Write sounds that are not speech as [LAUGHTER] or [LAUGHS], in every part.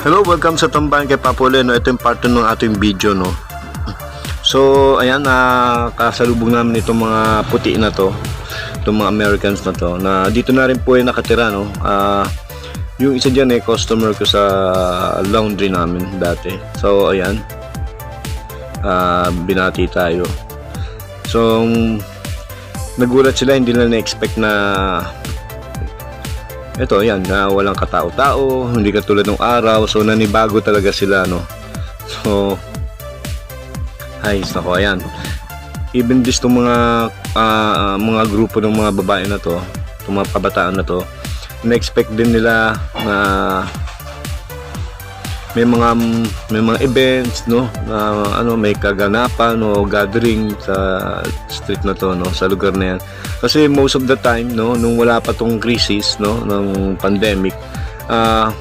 Hello, welcome sa Tambayan kay Papule. No? Ito yung part 2 ng ating video. No? So, ayan, na kasalubong namin itong mga puti na to. Itong mga Americans na to. Na dito na rin po ay nakatira. No? Ah, yung isa dyan ay customer ko sa laundry namin dati. So, ayan. Ah, binati tayo. So, nagulat sila, hindi nila na-expect na ito yan na walang katao-tao hindi katulad ng araw so nanibago talaga sila no? So ay nako ayan. Even this tong mga ah, mga grupo ng mga babae na to itong mga kabataan na to na-expect din nila na may mga may mga events no? Na ano may kaganapan o gathering sa street na to no? Sa lugar na yan kasi most of the time no nung wala pa tong crisis no ng pandemic ah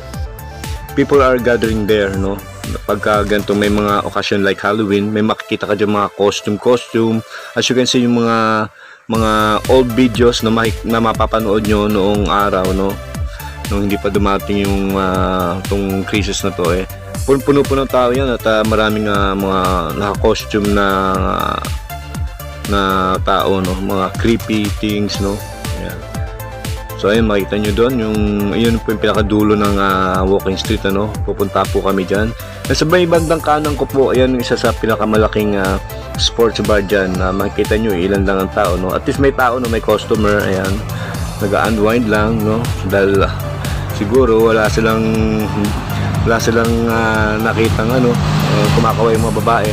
people are gathering there no. Pagka ganito may mga occasion like Halloween may makikita ka dyan mga costume costume. As you can see yung mga mga old videos na, makik- na mapapanood nyo noong araw no. Nung hindi pa dumating yung ah, tong crisis na to eh. Puno po ng tao yan at ah, maraming ah, mga naka-costume na na tao no? Mga creepy things no? Ayan. so ayun makita nyo doon yung yun po yung pinakadulo ng ah, walking street ano? Pupunta po kami dyan. Nasa may bandang kanan ko po ayan yung isa sa pinakamalaking ah, sports bar dyan na makita nyo ilan lang ang tao no? At least may tao no? May customer ayan. Nag-unwind lang no? Dahil ah, siguro wala silang wala silang ah, nakitang ano uh, kumakaway mga babae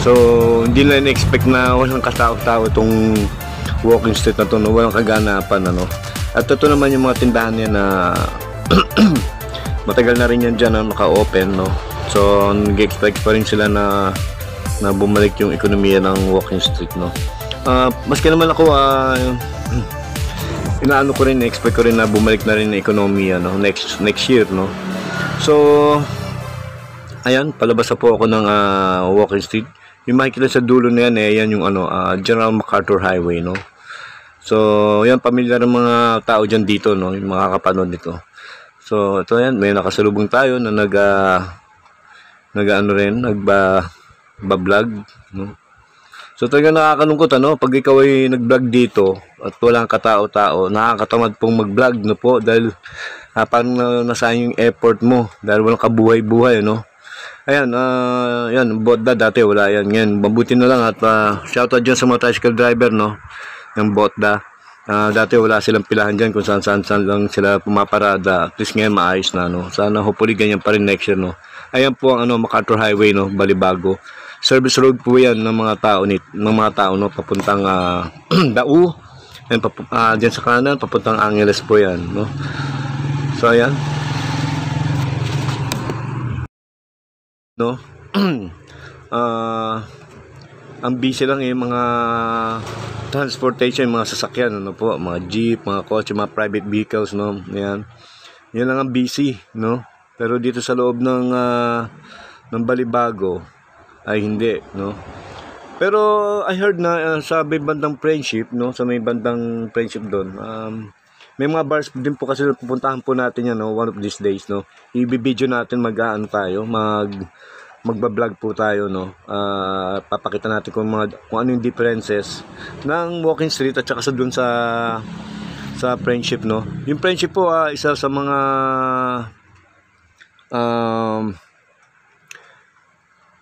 so hindi nila na-expect na walang katao-tao itong walking street na to no? walang kaganapan ano at ito naman yung mga tindahan niya na [CLEARS THROAT] matagal na rin yan dyan na naka-open no so nag-expect pa rin sila na na bumalik yung ekonomiya ng walking street no Ah, maski naman ako ah, [CLEARS THROAT] inaano ko rin, expect ko rin na bumalik na rin ang ekonomiya no next next year no. So ayan, palabas na po ako ng ah, walking street. Yung makikita sa dulo na yan eh, yan yung ano, ah, General MacArthur Highway no. So, yan pamilyar ng mga tao diyan dito no, yung mga kapanood nito. So, ito yan, may nakasalubong tayo na nag ah, nag ano rin, nagba ba-vlog no. So talaga nakakalungkot ano, pag ikaw ay nag-vlog dito at walang katao-tao, nakakatamad pong mag-vlog no po dahil uh, parang na, nasayang yung effort mo dahil walang kabuhay-buhay no. Ayan, ah yan, botda dati wala yan. Ngayon, mabuti na lang at uh, shoutout dyan sa mga tricycle driver no, ng botda. Ah, dati wala silang pilahan dyan kung saan saan, saan lang sila pumaparada. At least ngayon maayos na no. Sana hopefully ganyan pa rin next year no. Ayan po ang ano, MacArthur Highway no, Balibago service road po yan ng mga tao nit ng mga tao no papuntang uh, [CLEARS THROAT] Dao and uh, diyan sa kanan papuntang Angeles po yan no so ayan no? [CLEARS THROAT] Ah ang busy lang eh mga transportation mga sasakyan ano po mga jeep mga kotse mga private vehicles no? Yan yan lang ang busy no? Pero dito sa loob ng uh, ng Balibago ay hindi no? Pero I heard na uh, sa may bandang friendship no? Sa may bandang friendship doon um, may mga bars din po kasi pupuntahan po natin yan no? One of these days no? I-video natin mag-aano tayo mag magba-vlog po tayo no? Uh, papakita natin kung mga kung ano yung differences ng walking street at saka sa doon sa sa friendship no? Yung friendship po uh, isa sa mga um,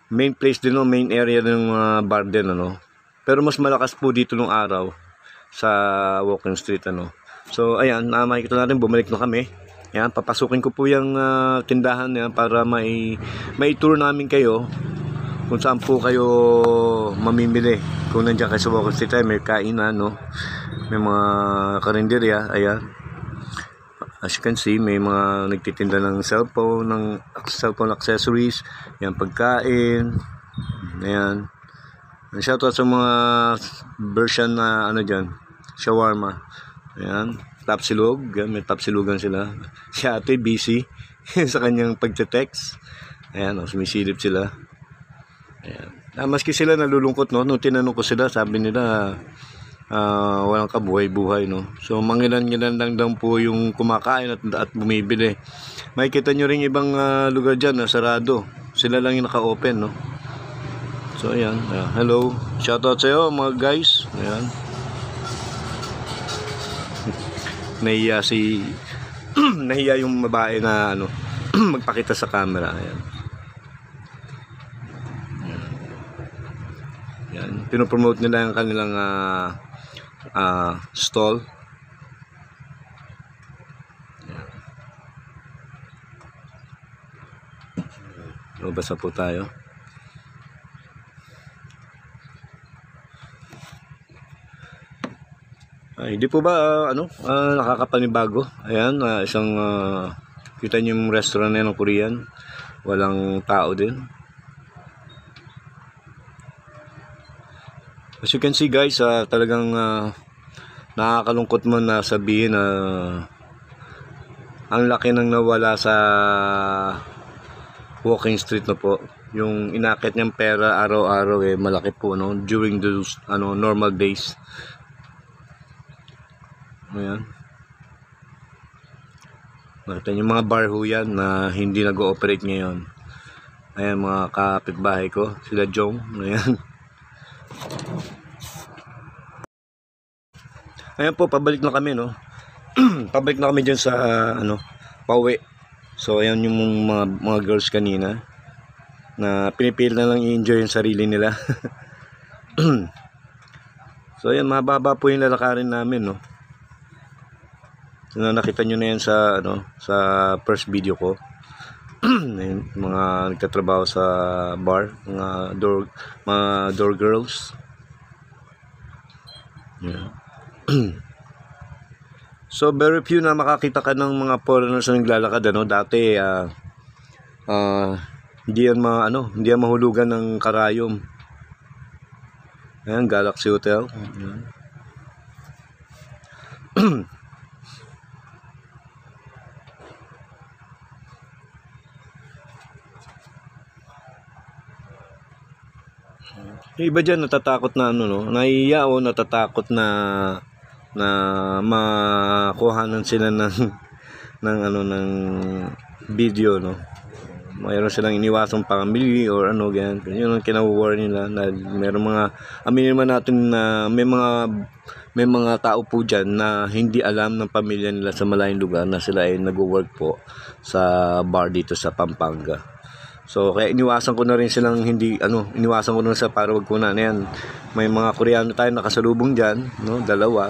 main place din no, main area ng uh, bar din ano. Pero mas malakas po dito nung araw sa walking street ano. So ayan, uh, makikita natin bumalik na kami. Ayan, papasukin ko po yung uh, tindahan yan para may may tour namin kayo kung saan po kayo mamimili. Kung nandiyan kayo sa street ay may kainan no. May mga karinderya, ayan. As you can see, may mga nagtitinda ng cellphone, ng cellphone accessories, yan pagkain, ayan. Shoutout sa mga version na ano dyan, shawarma. Ayan, tapsilog, yan, may tapsilugan sila. [LAUGHS] Si ate busy [LAUGHS] sa kanyang pagte-text. Ayan, oh, sumisilip sila. Ayan. Ah, maski sila nalulungkot no, nung tinanong ko sila, sabi nila ah, walang kabuhay-buhay no. So mangilan-ngilan lang daw po yung kumakain at, at bumibili. Makikita nyo rin ibang ah, lugar dyan na sarado. Sila lang yung naka-open no. So ayan, ah, hello. Shoutout sa iyo mga guys. Ayan. Nahiya si [CLEARS THROAT] nahiya yung babae na ano [CLEARS THROAT] magpakita sa camera. Ayan. Yan, pinopromote nila yung kanilang ah, ah, stall. Yan. Lumabas na po tayo. Ay, hindi po ba ah, ano, ah, nakakapanibago? Ayan, ah, isang ah, kita niyo yung restaurant na ng Korean. Walang tao din. As you can see guys, ah, talagang ah, nakakalungkot mo na sabihin na ang laki nang nawala sa walking street na po. Yung inakit niyang pera araw-araw eh malaki po no during those ano normal days. Ayan. Nakita niyo mga bar ho yan na hindi nag-ooperate ngayon. Ayan mga kapitbahay ko, sila Jong. Ayan. Ayan po, pabalik na kami, no? [CLEARS THROAT] pabalik na kami dyan sa, ano, pauwi. So, ayan yung mga, mga girls kanina na pinipil na lang i-enjoy yung sarili nila. [CLEARS THROAT] so, ayan, mababa po yung lalakarin namin, no? So, nakita nyo na yan sa, ano, sa first video ko. [CLEARS THROAT] Mga nagtatrabaho sa bar, mga door, mga door girls. Yeah. [CLEARS THROAT] so very few na makakita ka ng mga foreigners na naglalakad ano dati ah ah, hindi yan ma, ano hindi yan mahulugan ng karayom ayan Galaxy Hotel ayan. [CLEARS THROAT] Yung iba dyan natatakot na ano no, naiiya o natatakot na na makuhanan sila ng [LAUGHS] ng ano ng video no. Mayroon silang iniwasang pamilya or ano ganyan. Yun ang kinawa nila na mayroong mga aminin naman natin na may mga may mga tao po dyan na hindi alam ng pamilya nila sa malayong lugar na sila ay nagwo-work po sa bar dito sa Pampanga. So kaya iniwasan ko na rin silang hindi ano, iniwasan ko na sa para wag ko na yan. May mga Koreano tayo nakasalubong diyan, no, dalawa.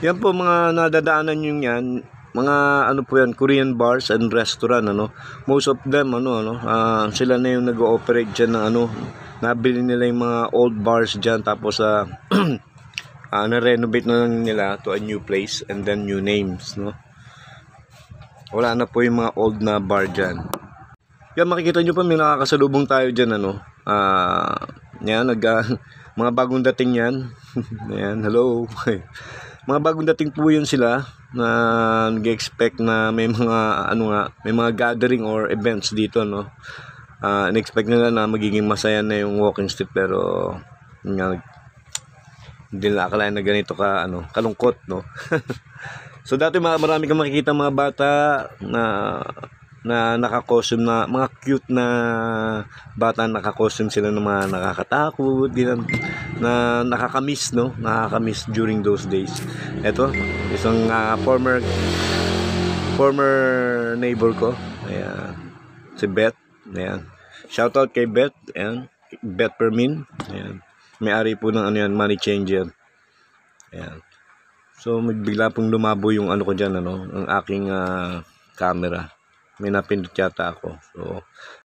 Yan po mga nadadaanan yung yan, mga ano po yan, Korean bars and restaurant ano. Most of them ano ano, ah, sila na yung nag-ooperate diyan ng ano, nabili nila yung mga old bars diyan tapos sa uh, [CLEARS THROAT] na-renovate na lang nila to a new place and then new names, no. Wala na po yung mga old na bar diyan. Yan makikita nyo pa may nakakasalubong tayo dyan ano. Ah, yan nag ah, [LAUGHS] mga bagong dating yan. [LAUGHS] yan, hello. [LAUGHS] mga bagong dating po yun sila na nag-expect na may mga ano nga, may mga gathering or events dito no. Ah, in-expect nila na magiging masaya na yung walking street pero nga, hindi nila akalain na ganito ka ano, kalungkot no. so dati ma- marami kang makikita mga bata na na naka-costume na mga cute na bata naka-costume sila ng mga nakakatakot ganun, na nakakamiss no? Nakakamiss during those days. Eto isang ah, former former neighbor ko. Ayan si Beth. Ayan. Shout out kay Beth. Ayan Beth Permin. Ayan. May-ari po ng ano yan money changer ayan. So bigla pong lumabo yung ano ko dyan ano ang aking ah, camera may napindot yata ako. So,